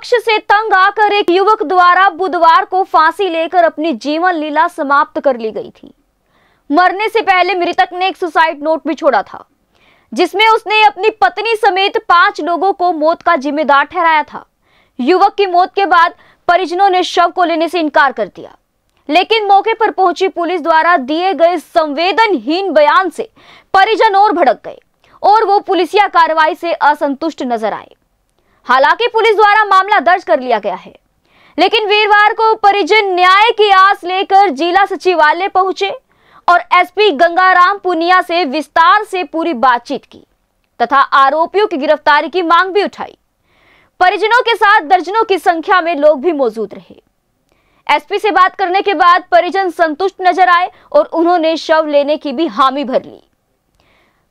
पक्ष से तंग आकर एक युवक द्वारा बुधवार को फांसी लेकर अपनी जीवन लीला समाप्त कर ली गई थी। मरने से पहले मृतक ने एक सुसाइड नोट भी छोड़ा था, जिसमें उसने अपनी पत्नी समेत पाँच लोगों को मौत का जिम्मेदार ठहराया था। युवक की मौत के बाद परिजनों ने शव को लेने से इनकार कर दिया, लेकिन मौके पर पहुँची पुलिस द्वारा दिए गए संवेदनहीन बयान से परिजन और भड़क गए और वो पुलिसिया कार्रवाई से असंतुष्ट नज़र आए। हालाँकि पुलिस द्वारा मामला दर्ज कर लिया गया है। लेकिन वीरवार को परिजन न्याय की आस लेकर जिला सचिवालय पहुँचे और एसपी गंगाराम पुनिया से विस्तार से पूरी बातचीत की तथा आरोपियों की गिरफ्तारी की मांग भी उठाई। परिजनों के साथ दर्जनों की संख्या में लोग भी मौजूद रहे। एसपी से बात करने के बाद परिजन संतुष्ट नज़र आए और उन्होंने शव लेने की भी हामी भर ली।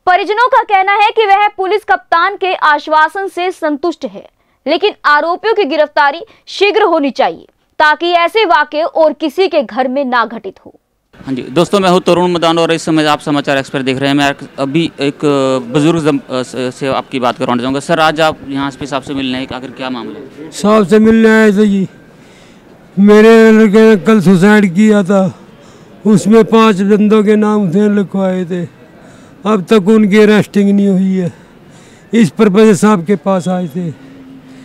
परिजनों का कहना है कि वह पुलिस कप्तान के आश्वासन से संतुष्ट है लेकिन आरोपियों की गिरफ्तारी शीघ्र होनी चाहिए ताकि ऐसे वाक्य और किसी के घर में ना घटित हो। हाँ जी दोस्तों मैं हूँ तरुण मैदान और इस समय आप समाचार एक्सपर्ट देख रहे हैं। मैं अभी एक बुज़ुर्ग से से आपकी बात करवाना चाहूँगा। सर आज आप यहाँ एस साहब से मिलने हैं आखिर क्या मामला है? साहब से मिलने आए थे जी। मेरे लड़के ने कल सुसाइड किया था। उसमें पाँच बंदों के नाम थे लिखवाए थे। अब तक उनकी अरेस्टिंग नहीं हुई है। इस पर्पज साहब के पास आए थे।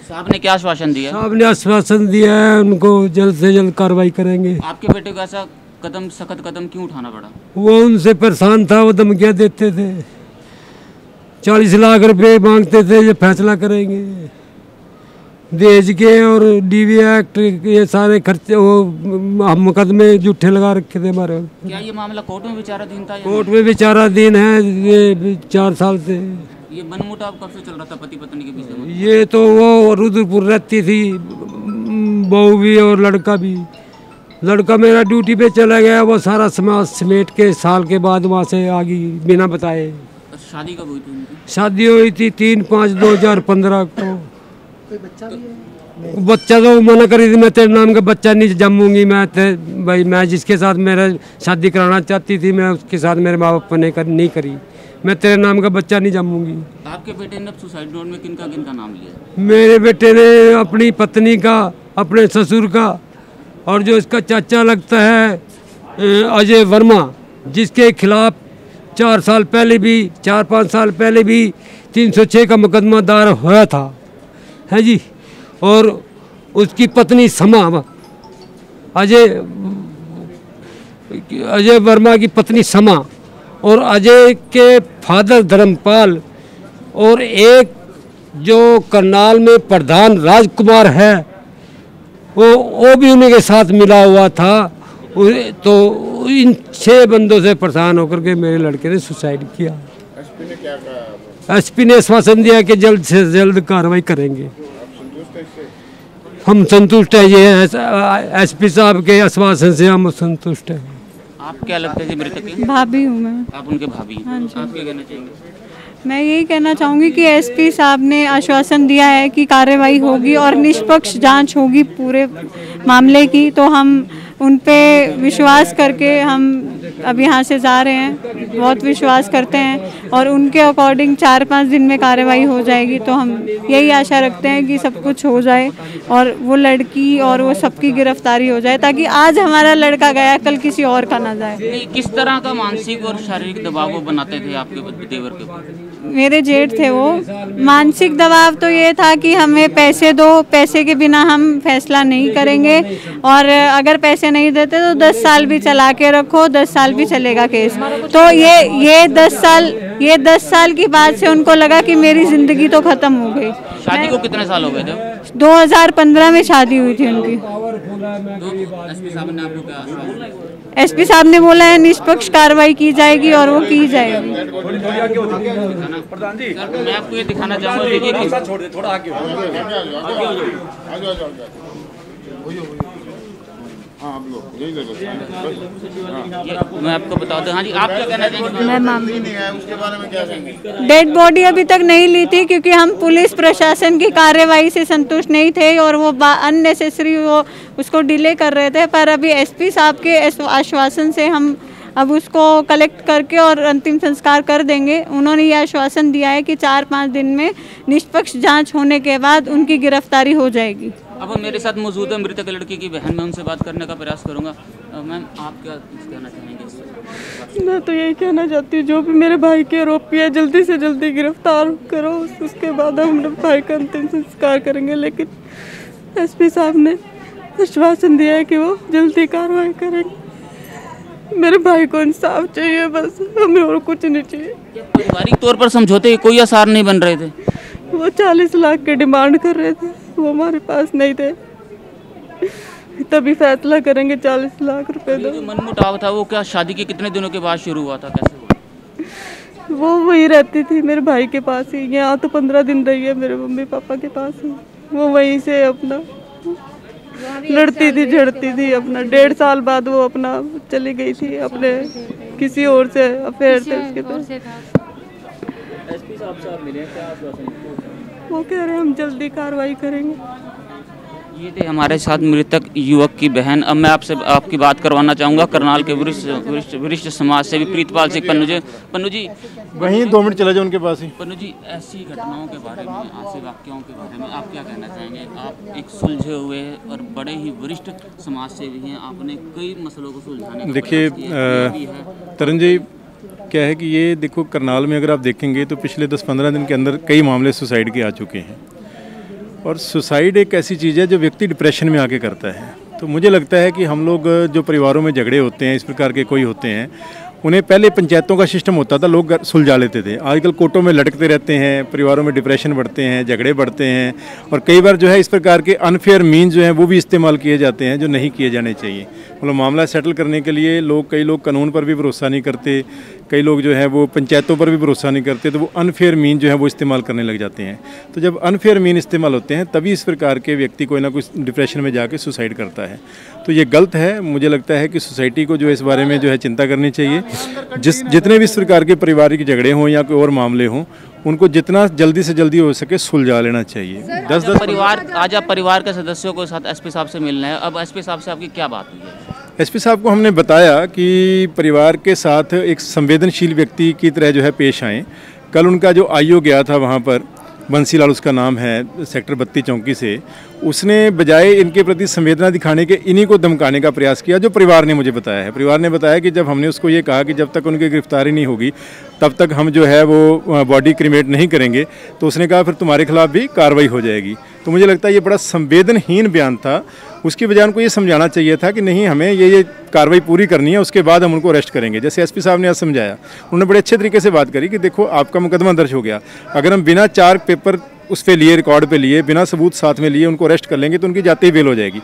साहब ने क्या आश्वासन दिया? साहब ने आश्वासन दिया है उनको जल्द से जल्द कार्रवाई करेंगे। आपके बेटे को ऐसा कदम सख्त कदम क्यों उठाना पड़ा? वो उनसे परेशान था वो धमकिया देते थे। चालीस लाख रुपए मांगते थे ये फैसला करेंगे। दहेज के और डीवी एक्ट ये सारे खर्चे वो म- मुकदमे जूठे लगा रखे थे हमारे। क्या ये मामला कोर्ट में विचाराधीन था कोर्ट में बेचारा दिन है ये चार साल से। ये मनमुटाव कब से चल रहा था पति पत्नी के बीच में? ये तो वो रुद्रपुर रहती थी बहू भी और लड़का भी। लड़का मेरा ड्यूटी पे चला गया वो सारा समाज समेट के साल के बाद वहाँ से आ गई बिना बताए। शादी कब हुई थी शादी हुई थी तीन पाँच दो हज़ार पंद्रह को। बच्चा भी है? बच्चा तो मना करी थी मैं तेरे नाम का बच्चा नहीं जमूँगी मैं ते भाई मैं जिसके साथ मेरा शादी कराना चाहती थी मैं उसके साथ मेरे माँ बाप ने कर, नहीं करी। मैं तेरे नाम का बच्चा नहीं जमूँगी आपके बेटे ने सुसाइड नोट में किनका किनका नाम लिया? मेरे बेटे ने अपनी पत्नी का अपने ससुर का और जो इसका चाचा लगता है अजय वर्मा जिसके खिलाफ चार साल पहले भी चार पाँच साल पहले भी तीन सौ छः का मुकदमा दायर हुआ था। है जी? और उसकी पत्नी समा अजय अजय वर्मा की पत्नी समा और अजय के फादर धर्मपाल और एक जो करनाल में प्रधान राजकुमार है, वो वो भी उन्हीं के साथ मिला हुआ था। तो इन छह बंदों से परेशान होकर के मेरे लड़के ने सुसाइड किया। एसपी ने आश्वासन दिया कि जल्द से जल्द कार्रवाई करेंगे। हम संतुष्ट है ये एसपी साहब के आश्वासन से हम संतुष्ट हैं। आप क्या लगते थे मृतक के? भाभी हूँ मैं। आप उनके भाभी हैं। आप क्या कहना चाहेंगे? मैं यही कहना चाहूँगी कि एसपी साहब ने आश्वासन दिया है कि कार्रवाई होगी और निष्पक्ष जाँच होगी पूरे मामले की तो हम उन पे विश्वास करके हम अब यहाँ से जा रहे हैं। बहुत विश्वास करते हैं और उनके अकॉर्डिंग चार पाँच दिन में कार्रवाई हो जाएगी तो हम यही आशा रखते हैं कि सब कुछ हो जाए और वो लड़की और वो सबकी गिरफ्तारी हो जाए ताकि आज हमारा लड़का गया कल किसी और का ना जाए। किस तरह का मानसिक और शारीरिक दबाव वो बनाते थे आपके देवर के मेरे जेठ थे वो। मानसिक दबाव तो ये था कि हमें पैसे दो पैसे के बिना हम फैसला नहीं करेंगे और अगर पैसे नहीं देते तो दस साल भी चला के रखो दस साल भी चलेगा केस। तो ये ये दस साल ये दस साल की बात से उनको लगा कि मेरी ज़िंदगी तो ख़त्म हो गई। शादी को कितने साल हो गए थे? 2015 में शादी हुई थी उनकी। तो एसपी साहब ने बोला है निष्पक्ष कार्रवाई की जाएगी और वो की जाएगी। मैं आपको ये दिखाना चाहूँगा देखिए मैं आपको बता दूँ। हाँ जी आप क्या कहना चाहेंगे? मैं माम डेड बॉडी अभी तक नहीं ली थी क्योंकि हम पुलिस प्रशासन की कार्यवाही से संतुष्ट नहीं थे और वो अननेसेसरी वो उसको डिले कर रहे थे। पर अभी एसपी साहब के आश्वासन से हम अब उसको कलेक्ट करके और अंतिम संस्कार कर देंगे। उन्होंने ये आश्वासन दिया है कि चार पाँच दिन में निष्पक्ष जाँच होने के बाद उनकी गिरफ्तारी हो जाएगी। अब मेरे साथ मौजूद है मृतक लड़की की बहन। मैं उनसे बात करने का प्रयास करूँगा। मैम आप क्या कहना चाहेंगे मैं तो यही कहना चाहती हूँ जो भी मेरे भाई के आरोपी है जल्दी से जल्दी गिरफ़्तार करो। उसके बाद हम अपने भाई का अंतिम संस्कार करेंगे लेकिन एसपी साहब ने आश्वासन दिया है कि वो जल्दी कार्रवाई करेंगे। मेरे भाई को इंसाफ चाहिए बस हमें और कुछ नहीं चाहिए। पारिवारिक तौर पर समझौते के कोई आसार नहीं बन रहे थे? वो चालीस लाख के डिमांड कर रहे थे वो हमारे पास नहीं थे। तभी फैसला करेंगे चालीस लाख रुपए दो। मन मुटाव था वो क्या शादी के कितने दिनों के बाद शुरू हुआ था कैसे हुआ? वो वही रहती थी मेरे भाई के पास ही यहाँ तो पंद्रह दिन रही है मेरे मम्मी पापा के पास ही। वो वहीं से अपना लड़ती थी झड़ती थी अपना। डेढ़ साल बाद वो अपना चली गई थी अपने किसी और से अफेयर थे। उसके पास वो कह रहे हैं हम जल्दी कार्रवाई करेंगे। ये थे हमारे साथ मृतक युवक की बहन। अब मैं आपसे आपकी बात करवाना चाहूँगा। करनाल के वरिष्ठ वरिष्ठ समाज सेवी प्रीतपाल सिंह पन्नू जी। पन्नू जी वहीं दो मिनट चले जाओ उनके पास ही। पन्नू जी ऐसी घटनाओं के बारे में ऐसे वाक्यों के बारे में आप क्या कहना चाहेंगे? आप एक सुलझे हुए और बड़े ही वरिष्ठ समाज सेवी हैं। आपने कई मसलों को सुलझाने देखिए भी तरन जी क्या है कि ये देखो करनाल में अगर आप देखेंगे तो पिछले 10-15 दिन के अंदर कई मामले सुसाइड के आ चुके हैं। और सुसाइड एक ऐसी चीज़ है जो व्यक्ति डिप्रेशन में आके करता है। तो मुझे लगता है कि हम लोग जो परिवारों में झगड़े होते हैं, इस प्रकार के कोई होते हैं, उन्हें पहले पंचायतों का सिस्टम होता था, लोग सुलझा लेते थे। आजकल कोर्टों में लटकते रहते हैं, परिवारों में डिप्रेशन बढ़ते हैं, झगड़े बढ़ते हैं, और कई बार जो है इस प्रकार के अनफेयर मीन जो हैं, वो भी इस्तेमाल किए जाते हैं, जो नहीं किए जाने चाहिए। मतलब मामला सेटल करने के लिए लोग, कई लोग कानून पर भी भरोसा नहीं करते कई लोग जो है वो पंचायतों पर भी भरोसा नहीं करते तो वो अनफेयर मीन जो है वो इस्तेमाल करने लग जाते हैं। तो जब अनफेयर मीन इस्तेमाल होते हैं तभी इस प्रकार के व्यक्ति कोई ना कोई डिप्रेशन में जाके सुसाइड करता है। तो ये गलत है मुझे लगता है कि सोसाइटी को जो इस बारे में जो है चिंता करनी चाहिए। जिस जितने भी इस प्रकार के पारिवारिक झगड़े हों या कोई और मामले हों उनको जितना जल्दी से जल्दी हो सके सुलझा लेना चाहिए। दस दस परिवार आज आप परिवार के सदस्यों के साथ एसपी साहब से मिलना है। अब एसपी साहब से आपकी क्या बात हुई है? एसपी साहब को हमने बताया कि परिवार के साथ एक संवेदनशील व्यक्ति की तरह जो है पेश आएँ। कल उनका जो आईओ गया था वहाँ पर, बंसी लाल उसका नाम है, सेक्टर बत्ती चौकी से, उसने बजाय इनके प्रति संवेदना दिखाने के इन्हीं को धमकाने का प्रयास किया जो परिवार ने मुझे बताया है। परिवार ने बताया कि जब हमने उसको ये कहा कि जब तक उनकी गिरफ्तारी नहीं होगी तब तक हम जो है वो बॉडी क्रिमेट नहीं करेंगे। तो उसने कहा, फिर तुम्हारे खिलाफ भी कार्रवाई हो जाएगी। तो मुझे लगता है ये बड़ा संवेदनहीन बयान था। उसकी बजाय उनको ये समझाना चाहिए था कि नहीं, हमें ये ये कार्रवाई पूरी करनी है, उसके बाद हम उनको अरेस्ट करेंगे। जैसे एसपी साहब ने आज समझाया। उन्होंने बड़े अच्छे तरीके से बात करी कि देखो, आपका मुकदमा दर्ज हो गया। अगर हम बिना चार पेपर उस पे लिए रिकॉर्ड पे लिए, बिना सबूत साथ में लिए, उनको अरेस्ट कर लेंगे तो उनकी जाते ही बेल हो जाएगी।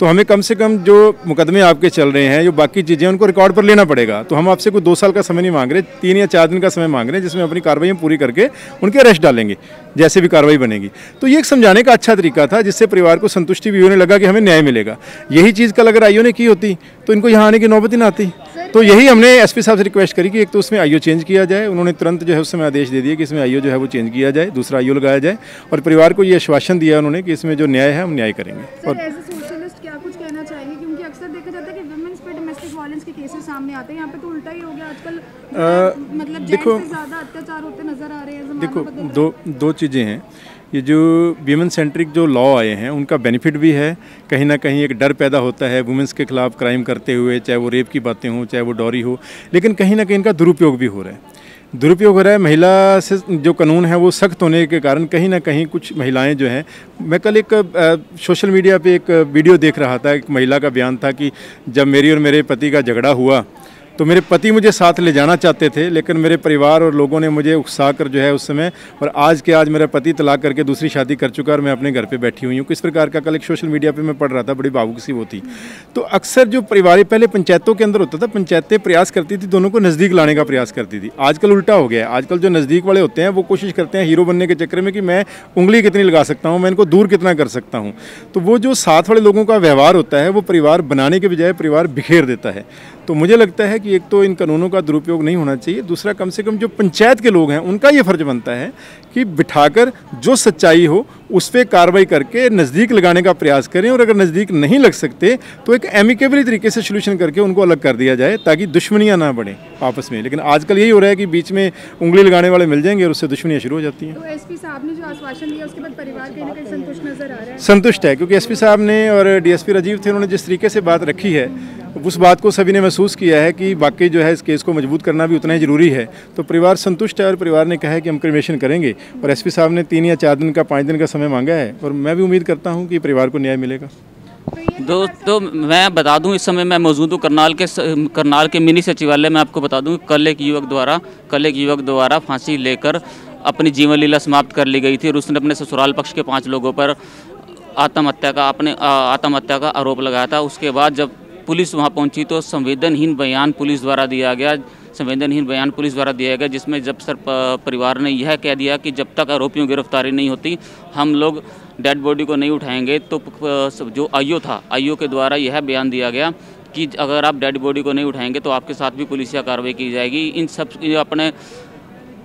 तो हमें कम से कम जो मुकदमे आपके चल रहे हैं, जो बाकी चीज़ें उनको रिकॉर्ड पर लेना पड़ेगा। तो हम आपसे कोई दो साल का समय नहीं मांग रहे, तीन या चार दिन का समय मांग रहे हैं जिसमें अपनी कार्रवाई पूरी करके उनके अरेस्ट डालेंगे, जैसे भी कार्रवाई बनेगी। तो ये एक समझाने का अच्छा तरीका था, जिससे परिवार को संतुष्टि भी होने लगा कि हमें न्याय मिलेगा। यही चीज़ कल अगर आईओ ने की होती तो इनको यहाँ आने की नौबत ही ना आती। तो यही हमने एसपी साहब से रिक्वेस्ट करी कि एक तो उसमें आईओ चेंज किया जाए। उन्होंने तुरंत जो है उस समय आदेश दे दिए कि इसमें आईओ जो है वो चेंज किया जाए दूसरा आईओ लगाया जाए और परिवार को ये आश्वासन दिया उन्होंने कि इसमें जो न्याय है हम न्याय करेंगे। और देखा तो आजकल मतलब देखो- देखो। दो दो चीज़ें हैं। ये जो वीमेन सेंट्रिक जो लॉ आए हैं, उनका बेनिफिट भी है। कहीं ना कहीं एक डर पैदा होता है वुमेंस के खिलाफ क्राइम करते हुए, चाहे वो रेप की बातें हों, चाहे वो डॉरी हो। लेकिन कहीं ना कहीं इनका दुरुपयोग भी हो रहा है। दुरुपयोग हो रहा है, महिला से जो कानून है वो सख्त होने के कारण कहीं ना कहीं कुछ महिलाएँ जो हैं, मैं कल एक सोशल मीडिया पे एक वीडियो देख रहा था, एक महिला का बयान था कि जब मेरी और मेरे पति का झगड़ा हुआ तो मेरे पति मुझे साथ ले जाना चाहते थे, लेकिन मेरे परिवार और लोगों ने मुझे उकसा कर जो है उस समय, और आज के आज मेरा पति तलाक करके दूसरी शादी कर चुका और मैं अपने घर पे बैठी हुई हूँ। किस प्रकार का कल एक सोशल मीडिया पे मैं पढ़ रहा था, बड़ी भावुक सी वो थी। तो अक्सर जो परिवार पहले पंचायतों के अंदर होता था, पंचायतें प्रयास करती थी, दोनों को नज़दीक लाने का प्रयास करती थी। आजकल उल्टा हो गया आजकल जो नज़दीक वाले होते हैं, वो कोशिश करते हैं हीरो बनने के चक्कर में कि मैं उंगली कितनी लगा सकता हूँ, मैं इनको दूर कितना कर सकता हूँ। तो वो जो साथ वाले लोगों का व्यवहार होता है, वो परिवार बनाने के बजाय परिवार बिखेर देता है। तो मुझे लगता है कि एक तो इन कानूनों का दुरुपयोग नहीं होना चाहिए, दूसरा कम से कम जो पंचायत के लोग हैं, उनका ये फ़र्ज़ बनता है कि बिठाकर जो सच्चाई हो उस पर कार्रवाई करके नज़दीक लगाने का प्रयास करें और अगर नज़दीक नहीं लग सकते तो एक एमिकेबली तरीके से सोल्यूशन करके उनको अलग कर दिया जाए ताकि दुश्मनियाँ ना बढ़ें आपस में। लेकिन आजकल यही हो रहा है कि बीच में उंगली लगाने वाले मिल जाएँगे और उससे दुश्मनियाँ शुरू हो जाती हैं। तो एसपी साहब ने जो आश्वासन दिया उसके बाद परिवार कहीं ना कहीं संतुष्ट नज़र आ रहा है? संतुष्ट है क्योंकि एसपी साहब ने और डीएसपी राजीव थे उन्होंने जिस तरीके से बात रखी है उस बात को सभी ने महसूस किया है कि वाकई जो है इस केस को मज़बूत करना भी उतना ही ज़रूरी है। तो परिवार संतुष्ट है और परिवार ने कहा है कि हम क्रिमेशन करेंगे और एसपी साहब ने तीन या चार दिन का पाँच दिन का समय मांगा है और मैं भी उम्मीद करता हूँ कि परिवार को न्याय मिलेगा। दोस्तों मैं बता दूँ, इस समय मैं मौजूद हूँ करनाल के करनाल के मिनी सचिवालय। में आपको बता दूँ, कल एक युवक द्वारा, कल एक युवक द्वारा फांसी लेकर अपनी जीवन लीला समाप्त कर ली गई थी और उसने अपने ससुराल पक्ष के पाँच लोगों पर आत्महत्या का, अपने आत्महत्या का आरोप लगाया था। उसके बाद जब पुलिस वहाँ पहुँची तो संवेदनहीन बयान पुलिस द्वारा दिया गया। संवेदनहीन बयान पुलिस द्वारा दिया गया, जिसमें जब सर परिवार ने यह कह दिया कि जब तक आरोपियों की गिरफ्तारी नहीं होती, हम लोग डेड बॉडी को नहीं उठाएँगे तो जो आईओ था, आईओ के द्वारा यह बयान दिया गया कि अगर आप डेड बॉडी को नहीं उठाएँगे तो आपके साथ भी पुलिसिया कार्रवाई की जाएगी। इन सब अपने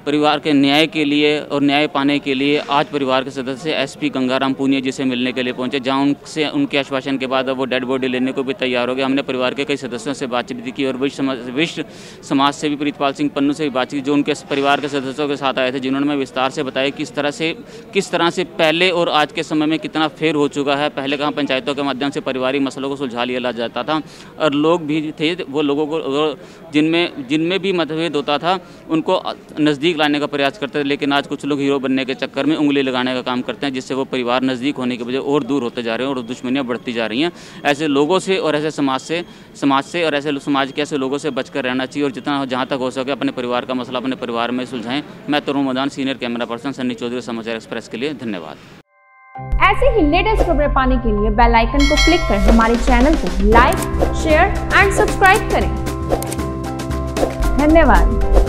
परिवार के न्याय के लिए और न्याय पाने के लिए आज परिवार के सदस्य एसपी गंगाराम पूनिया जी से मिलने के लिए पहुँचे, जहाँ उनसे, उनके आश्वासन के बाद अब वो डेड बॉडी लेने को भी तैयार हो गए। हमने परिवार के कई सदस्यों से बातचीत की और विश्व समाज विश्व समाज से भी प्रीतपाल सिंह पन्नू से भी बातचीत जो उनके परिवार के सदस्यों के साथ आए थे, जिन्होंने विस्तार से बताया किस तरह से, किस तरह से पहले और आज के समय में कितना फेर हो चुका है। पहले कहाँ पंचायतों के माध्यम से पारिवारिक मसलों को सुलझा लिया जाता था और लोग भी थे, वो लोगों को, जिनमें जिनमें भी मतभेद होता था, उनको नज़दीक लाने का प्रयास करते थे लेकिन आज कुछ लोग हीरो बनने के चक्कर में उंगली लगाने का काम करते हैं, जिससे वो परिवार नज़दीक होने की वजह और दूर होते जा रहे हैं और दुश्मनियाँ बढ़ती जा रही हैं। ऐसे लोगों से और ऐसे समाज से समाज से और ऐसे समाज के ऐसे लोगों से बचकर रहना चाहिए और जितना जहाँ तक हो सके अपने परिवार का मसला अपने परिवार में सुलझाएँ। मैं Tarun Maidan, senior camera person Sunny Chaudhary, Samachar Express के लिए धन्यवाद। ऐसे ही लेटेस्ट खबरें पाने के लिए बेल आइकन को क्लिक कर हमारे चैनल को लाइक, शेयर एंड सब्सक्राइब करें। धन्यवाद।